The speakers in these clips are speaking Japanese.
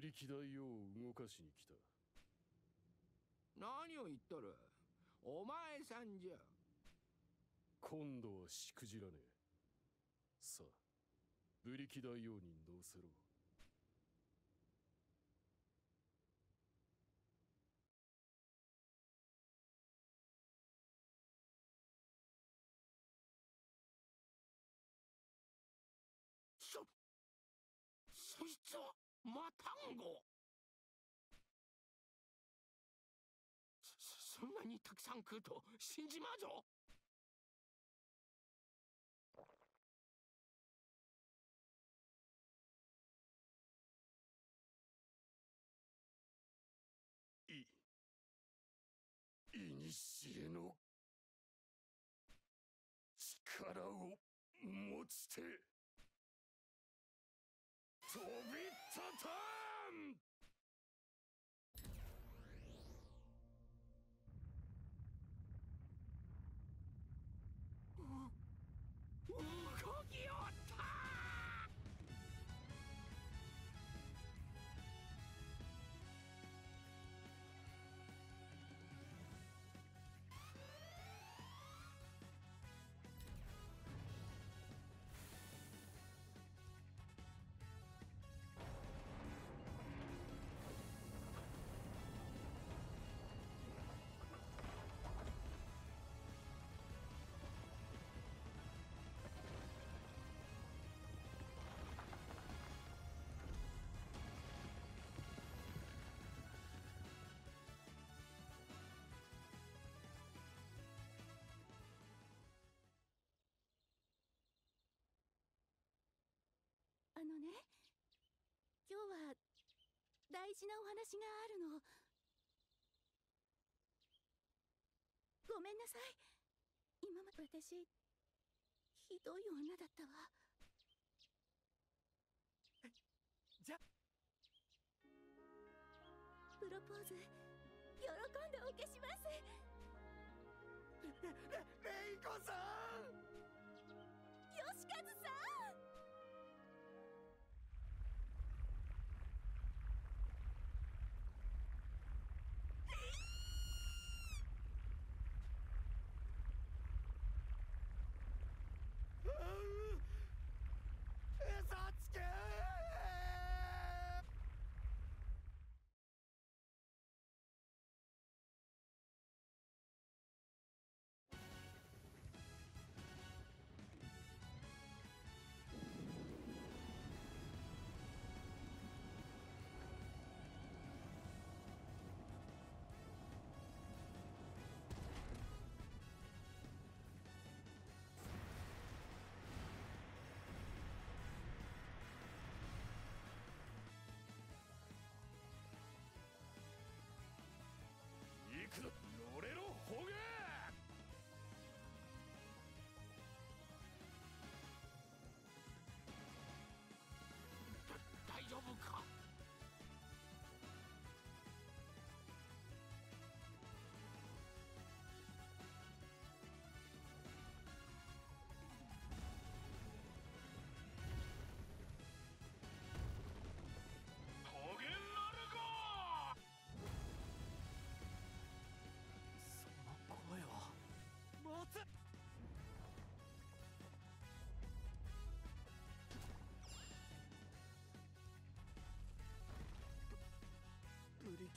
力大王を動かしに来た。何を言っとる？お前さんじゃ。今度はしくじらねえ。さあブリキ大王に乗せろマタンゴそそんなにたくさん食うと死んじまうぞ。いいにしえの力を持ちて飛び立今日は大事なお話があるの。ごめんなさい。今まで私ひどい女だったわ。じゃ。プロポーズ喜んでお受けします。レイコさん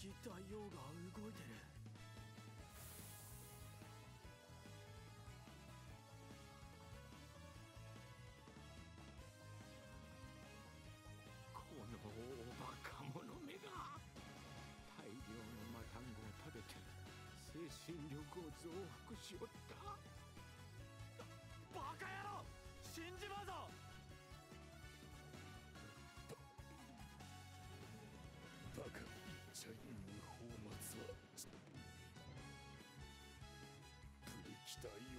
ブブリキ大王が動いてる。この大バカ者めが大量のマタンゴを食べて精神力を増幅しよった。バカ野郎死んじまうぞ。プリキ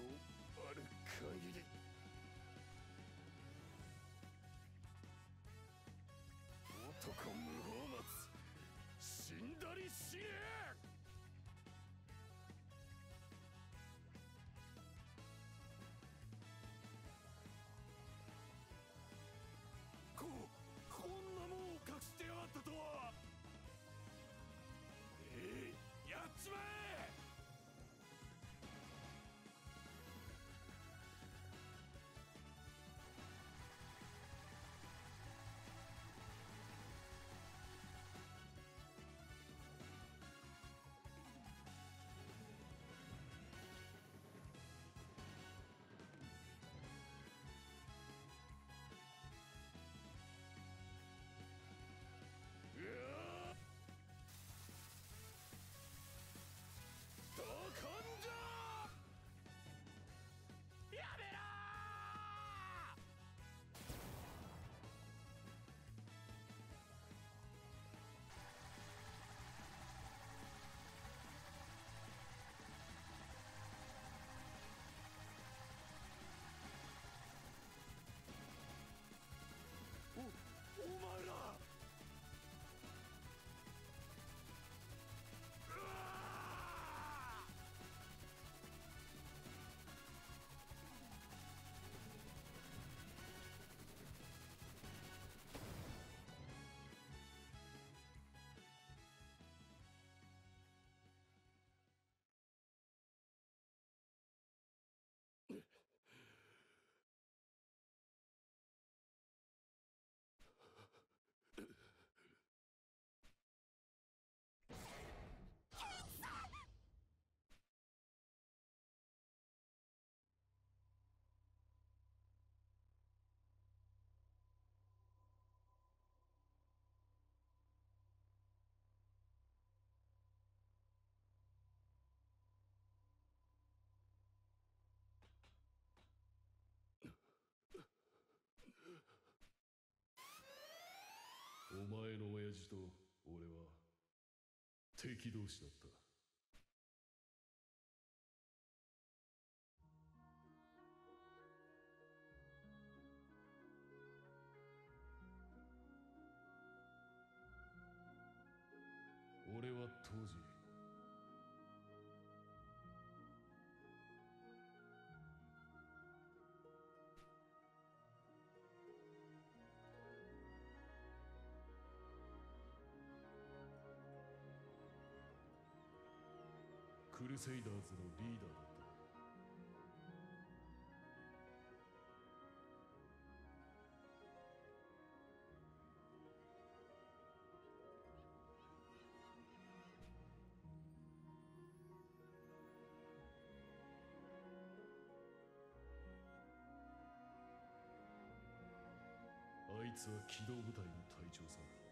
前の親父と俺は敵同士だった。クルセイダーズのリーダーだった。あいつは機動部隊の隊長さ陸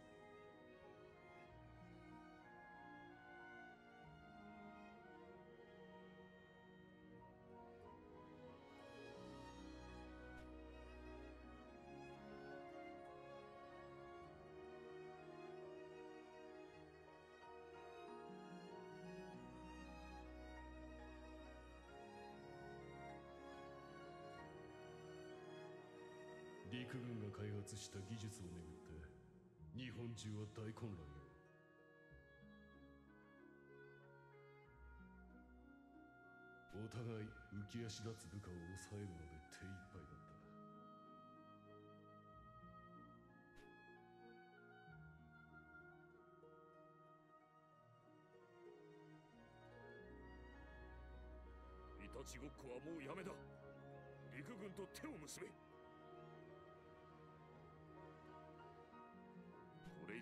開発した技術をめぐって日本中は大混乱よお互い浮き足立つ部下を抑えるので手一杯だったいたちごっこはもうやめだ陸軍と手を結べ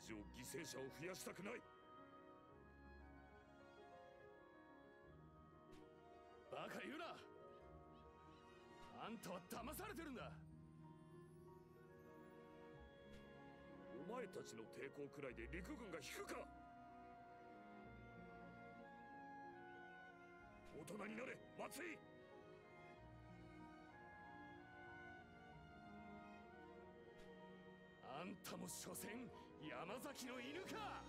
上犠牲者を増やしたくない。バカ言うな。あんたは騙されてるんだ。お前たちの抵抗くらいで陸軍が引くか。大人になれ松井。あんたも所詮山崎の犬か！や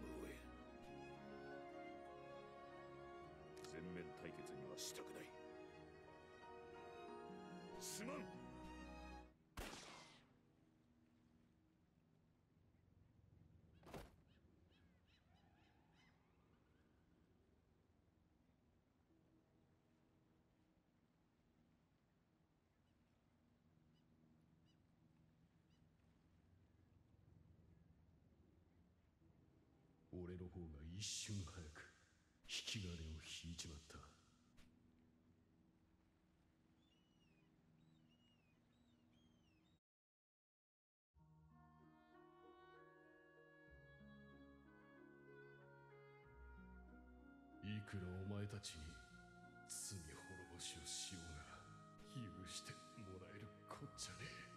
むをえ全面対決にはしたくない。すまん。俺の方が一瞬早く引き金を引いちまった。いくらお前たちに罪滅ぼしをしようが許してもらえるこっちゃねえ。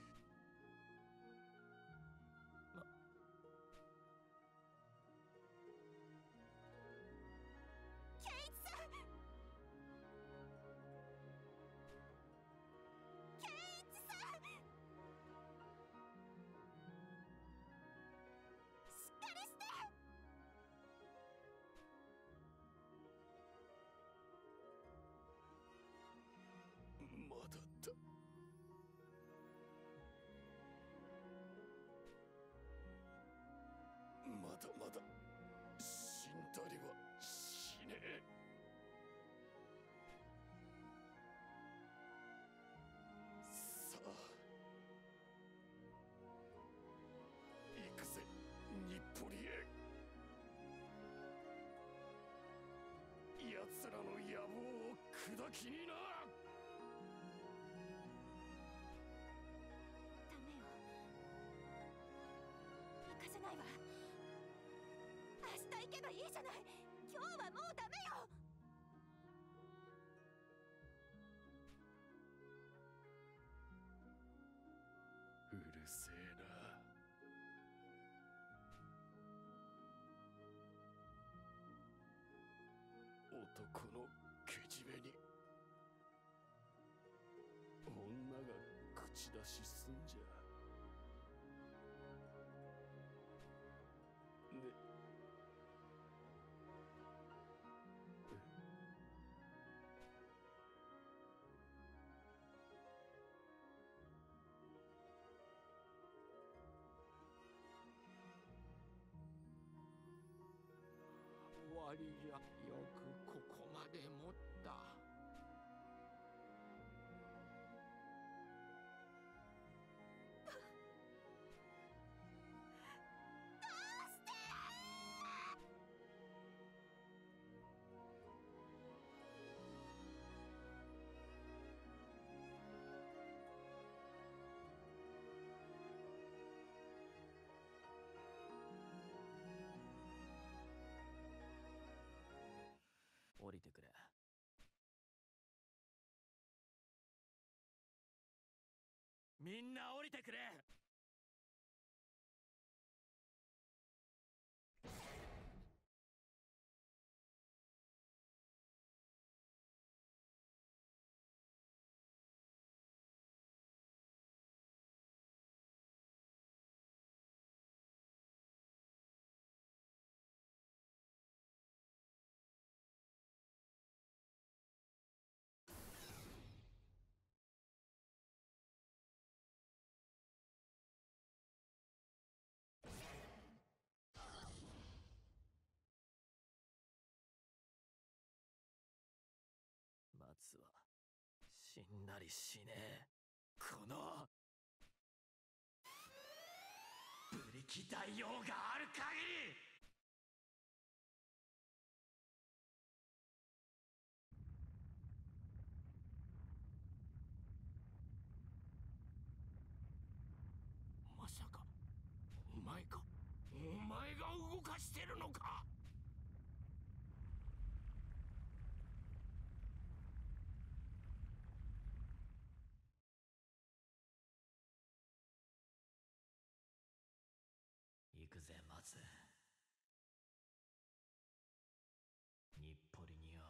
だまだ。死んだりはしねえ。さあ。行くぜ日暮里へ。奴らの野望を砕きに。いじゃない。今日はもうダメよ。うるせえな。男のけじめに。女が口出しすんじゃ。りじゃみんな降りてくれ。死んなりしねえ。このブリキ大王がある限りまさかお前かお前が動かしてるのか行くぜ日暮里には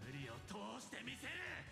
無理を通してみせる！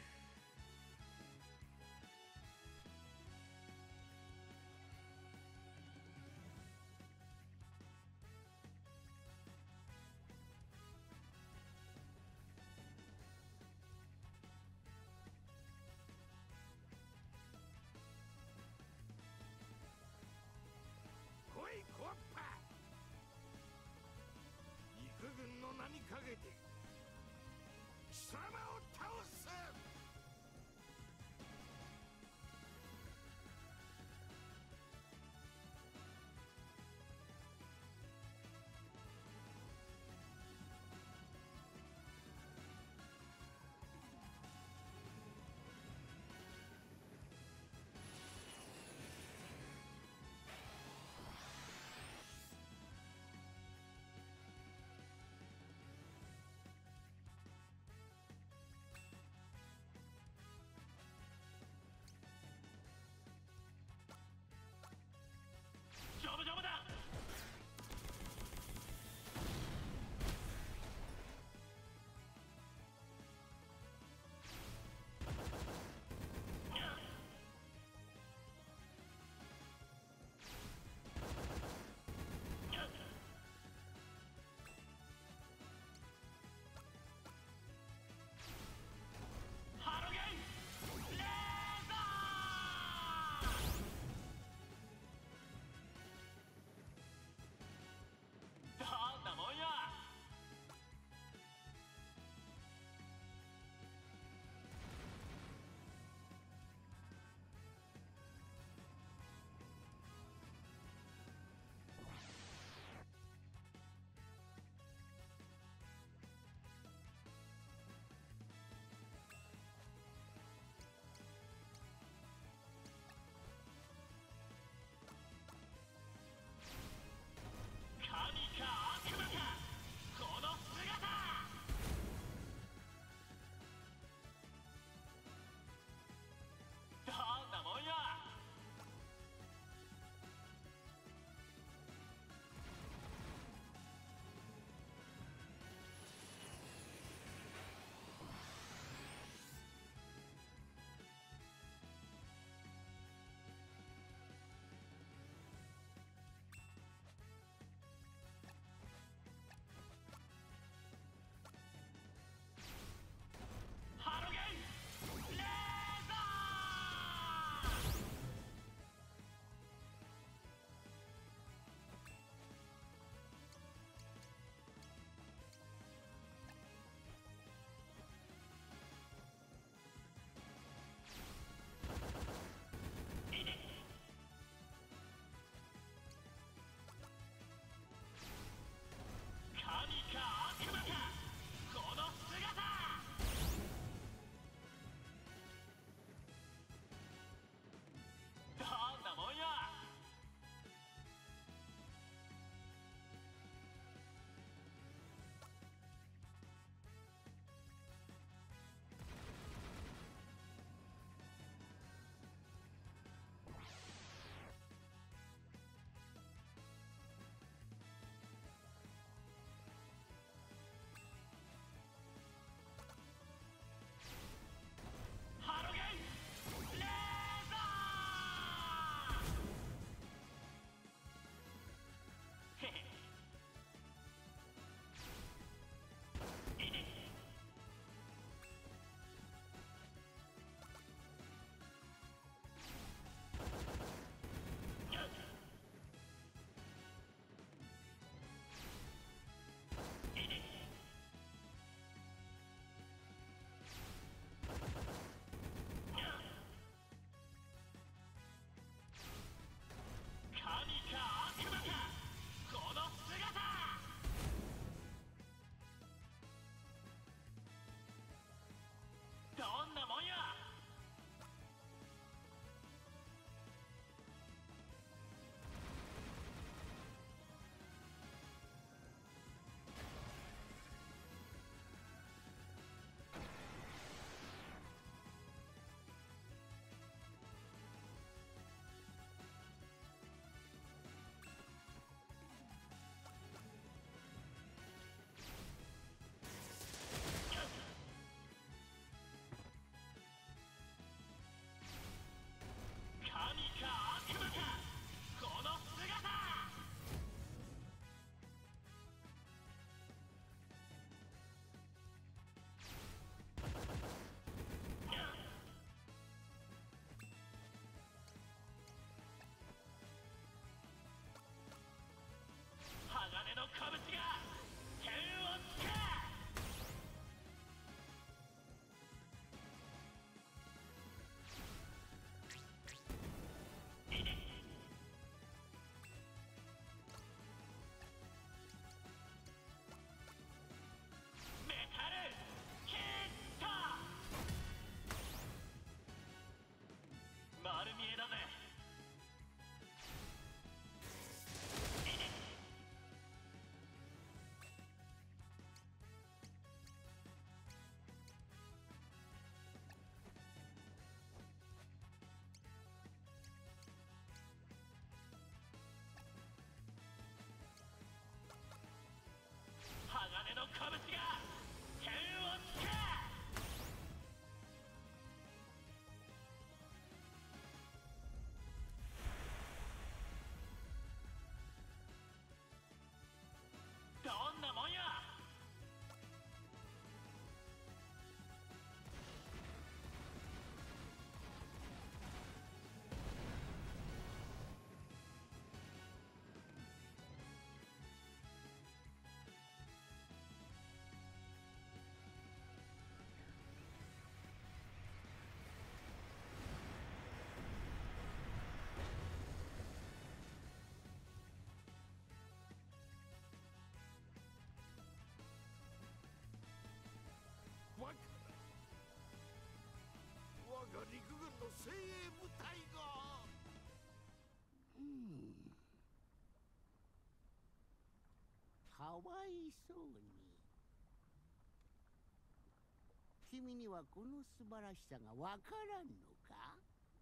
君にはこの素晴らしさがわからんのか？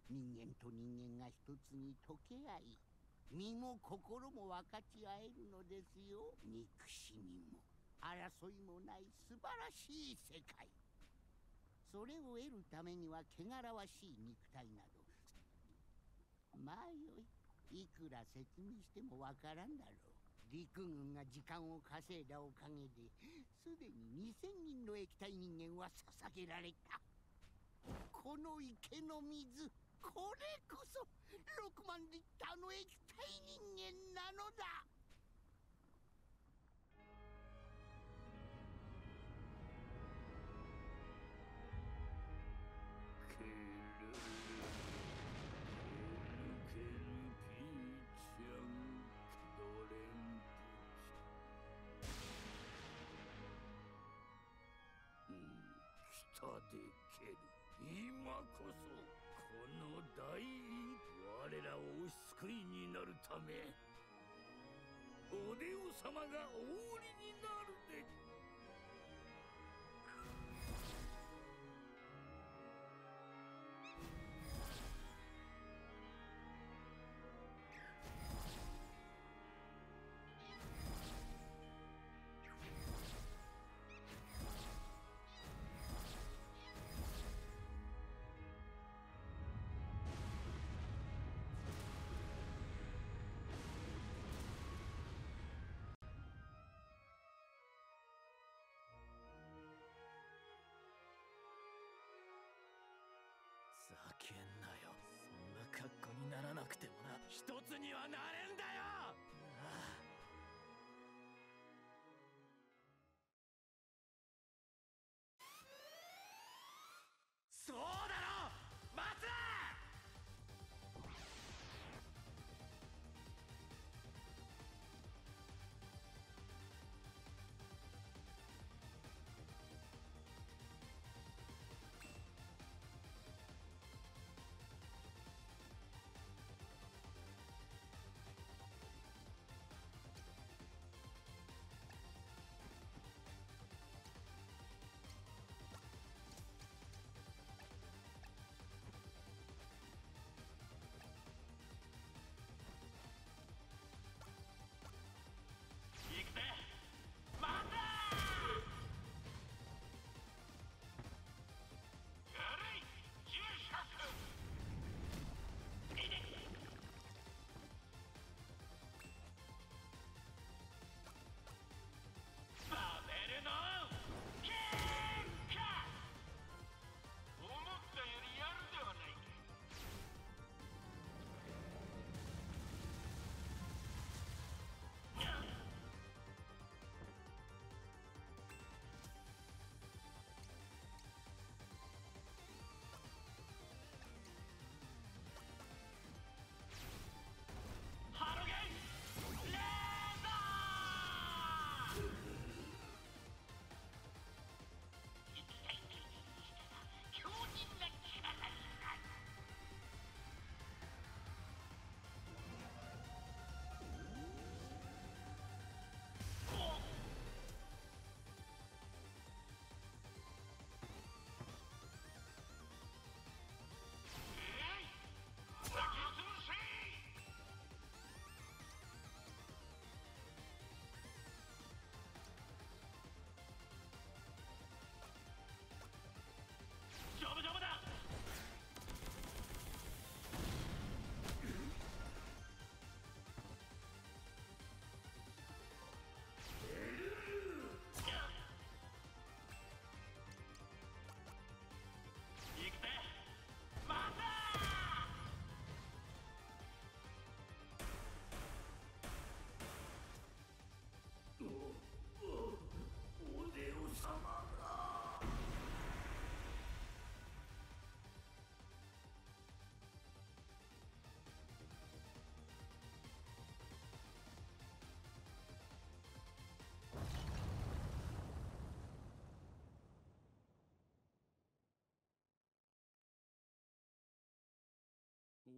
人間と人間が一つに溶け合い身も心も分かち合えるのですよ。憎しみも争いもない素晴らしい世界。それを得るためには汚らわしい肉体などまあよい。いくら説明してもわからんだろう。陸軍が時間を稼いだおかげですでに2000人の液体人間は捧げられた。この池の水これこそ6万リッターの液体人間なのだ。我らをお救いになるためおデオ様がお降りになるで一つにはなれんだよ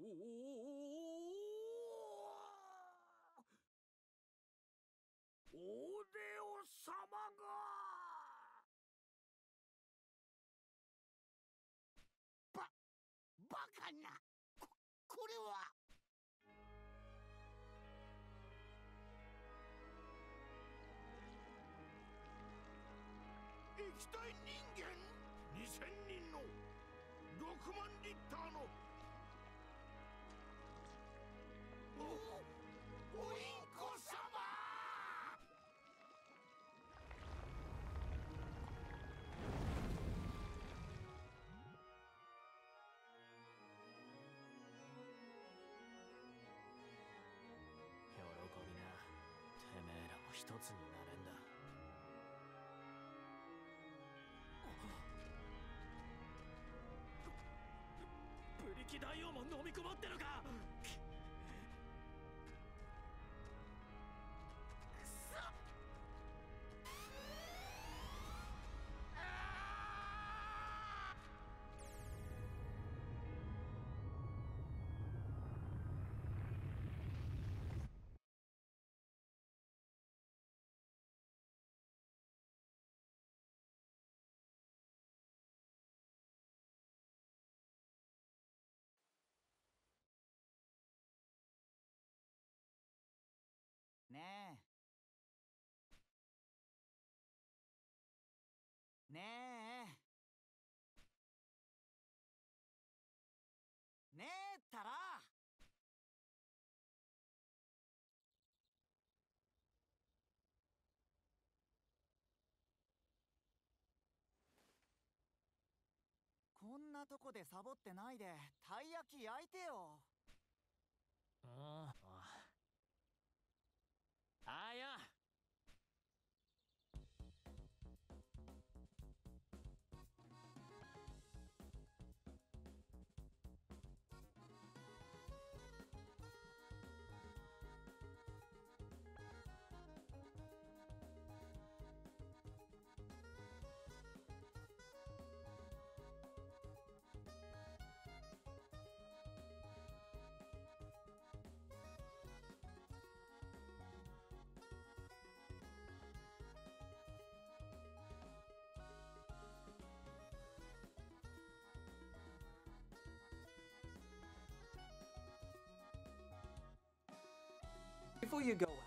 おでおさが、バカなこ、これは液体一つになれんだ。ブリキ大王も飲み込まってるかねえ。ねえったらこんなとこでサボってないでたい焼き焼いてよ。ああ。Before you go,